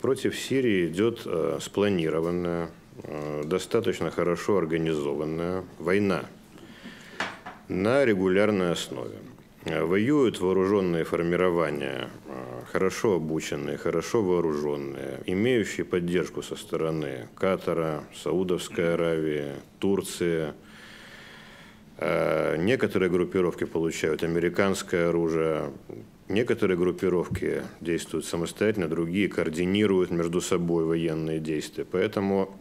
против Сирии идет э, спланированная, э, достаточно хорошо организованная война на регулярной основе. Воюют вооруженные формирования, хорошо обученные, хорошо вооруженные, имеющие поддержку со стороны Катара, Саудовской Аравии, Турции. Некоторые группировки получают американское оружие, Некоторые группировки действуют самостоятельно, другие координируют между собой военные действия. Поэтому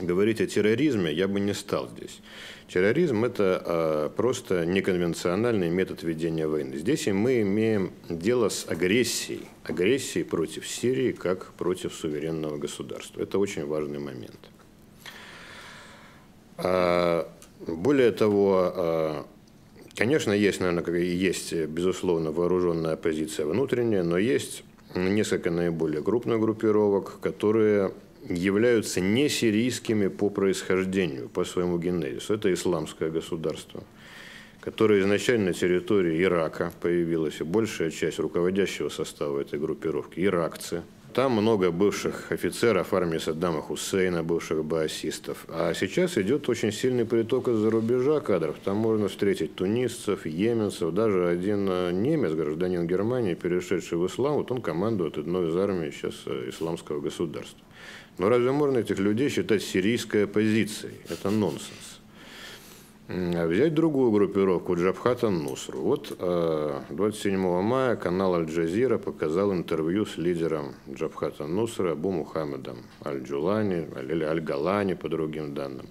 говорить о терроризме я бы не стал здесь. Терроризм – это а, просто неконвенциональный метод ведения войны. Здесь мы имеем дело с агрессией. Агрессией против Сирии, как против суверенного государства. Это очень важный момент. А, более того, а, Конечно, есть, наверное, есть, безусловно, вооруженная оппозиция внутренняя, но есть несколько наиболее крупных группировок, которые являются не сирийскими по происхождению, по своему генезису. Это исламское государство, которое изначально на территории Ирака появилось, и большая часть руководящего состава этой группировки – иракцы – там много бывших офицеров армии Саддама Хусейна, бывших баасистов. А сейчас идет очень сильный приток из-за рубежа кадров. Там можно встретить тунисцев, йеменцев, даже один э, немец, гражданин Германии, перешедший в ислам, вот он командует одной из армий сейчас э, исламского государства. Но разве можно этих людей считать сирийской оппозицией? Это нонсенс. А взять другую группировку Джабхата Нусру. Вот 27 э, мая канал Аль-Джазира показал интервью с лидером Джабхата Нусра Абу Мухаммедом Аль-Джулани или Аль-Галани по другим данным.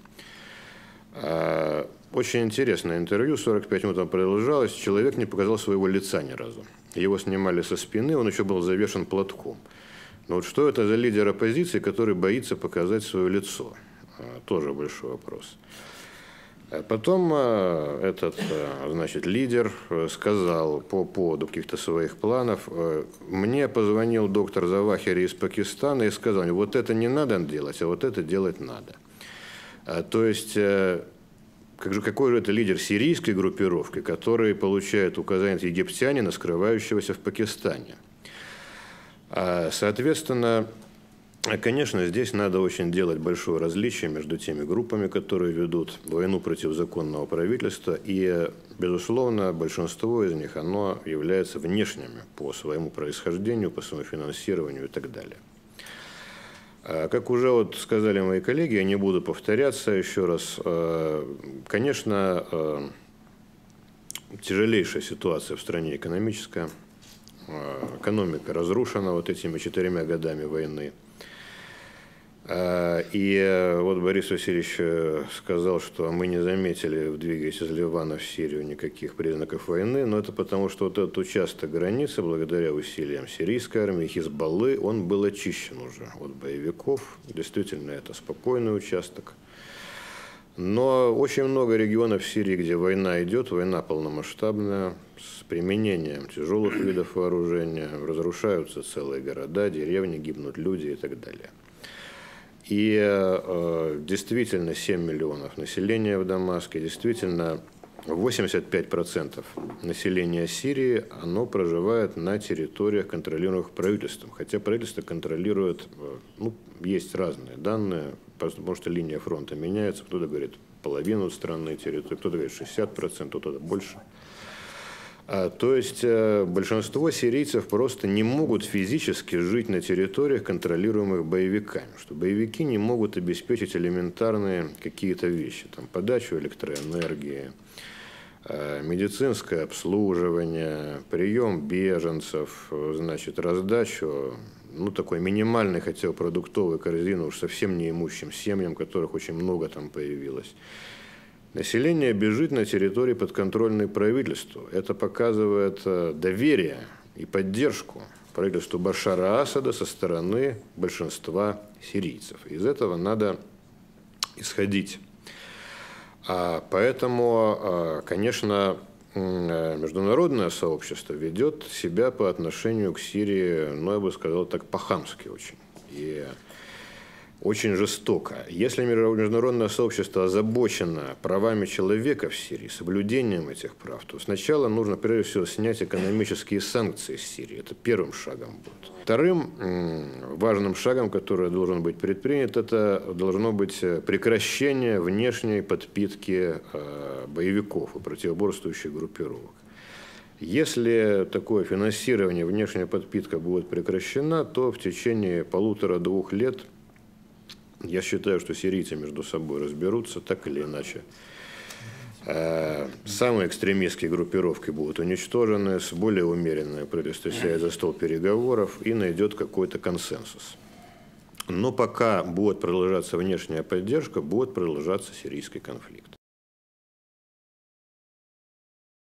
А, очень интересное интервью, 45 минут продолжалось. Человек не показал своего лица ни разу. Его снимали со спины, он еще был завешен платком. Но вот что это за лидер оппозиции, который боится показать свое лицо? А, тоже большой вопрос. Э, потом э, этот, э, значит, лидер сказал по поводу каких-то своих планов, мне позвонил доктор Завахери из Пакистана и сказал, вот это не надо делать, а вот это делать надо. То есть, как же, какой же это лидер сирийской группировки, который получает указания от египтянина, скрывающегося в Пакистане? Соответственно, конечно, здесь надо очень делать большое различие между теми группами, которые ведут войну против законного правительства, и, безусловно, большинство из них, оно является внешними по своему происхождению, по своему финансированию и так далее. А, как уже вот сказали мои коллеги, я не буду повторяться еще раз. А, конечно, тяжелейшая ситуация в стране экономическая. Экономика разрушена вот этими четырьмя годами войны – и э, вот Борис Васильевич э, сказал, что мы не заметили, двигаясь из Ливана в Сирию, никаких признаков войны, но это потому, что вот этот участок границы, благодаря усилиям сирийской армии, Хизбаллы, он был очищен уже от боевиков. Действительно, это спокойный участок. Но очень много регионов Сирии, где война идет, война полномасштабная, с применением тяжелых видов вооружения, разрушаются целые города, деревни, гибнут люди и так далее. И э, действительно 7 миллионов населения в Дамаске, действительно 85% населения Сирии, оно проживает на территориях, контролируемых правительством. Хотя правительство контролирует, э, ну, есть разные данные, потому что линия фронта меняется. Кто-то говорит половину страны территории, кто-то говорит 60%, кто-то больше. А, то есть э, большинство сирийцев просто не могут физически жить на территориях, контролируемых боевиками, что боевики не могут обеспечить элементарные какие-то вещи, там, подачу электроэнергии, э, медицинское обслуживание, прием беженцев, значит, раздачу ну, такой минимальной хотя бы продуктовой корзины уж совсем неимущим семьям, которых очень много там появилось. Население бежит на территории подконтрольной правительству. Это показывает э, доверие и поддержку правительству Башара Асада со стороны большинства сирийцев. Из этого надо исходить. А поэтому, а, конечно, э, международное сообщество ведет себя по отношению к Сирии, ну, я бы сказал так, по-хамски очень. И очень жестоко. Если международное сообщество озабочено правами человека в Сирии, соблюдением этих прав, то сначала нужно, прежде всего, снять экономические санкции с Сирии. Это первым шагом будет. Вторым важным шагом, который должен быть предпринят, это должно быть прекращение внешней подпитки э, боевиков и противоборствующих группировок. Если такое финансирование, внешняя подпитка будет прекращена, то в течение полутора-двух лет – я считаю, что сирийцы между собой разберутся так или иначе. Э, самые экстремистские группировки будут уничтожены, с более умеренной правительство сядет за стол переговоров и найдет какой-то консенсус. Но пока будет продолжаться внешняя поддержка, будет продолжаться сирийский конфликт.